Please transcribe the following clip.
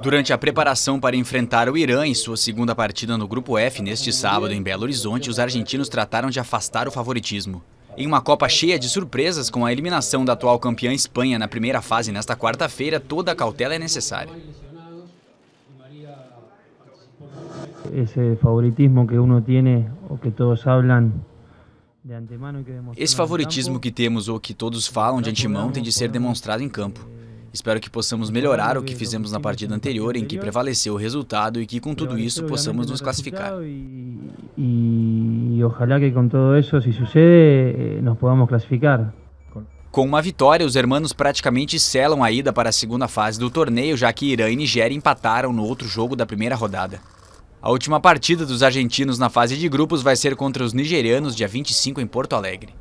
Durante a preparação para enfrentar o Irã em sua segunda partida no Grupo F neste sábado em Belo Horizonte, os argentinos trataram de afastar o favoritismo. Em uma Copa cheia de surpresas, com a eliminação da atual campeã Espanha na primeira fase nesta quarta-feira, toda a cautela é necessária. Esse favoritismo que uno tiene o que todos hablan esse favoritismo que temos ou que todos falam de antemão tem de ser demonstrado em campo. Espero que possamos melhorar o que fizemos na partida anterior, em que prevaleceu o resultado e que com tudo isso possamos nos classificar. E ojalá que com tudo isso, se sucede, nos podamos classificar. Com uma vitória, os hermanos praticamente selam a ida para a segunda fase do torneio, já que Irã e Nigéria empataram no outro jogo da primeira rodada. A última partida dos argentinos na fase de grupos vai ser contra os nigerianos dia 25 em Porto Alegre.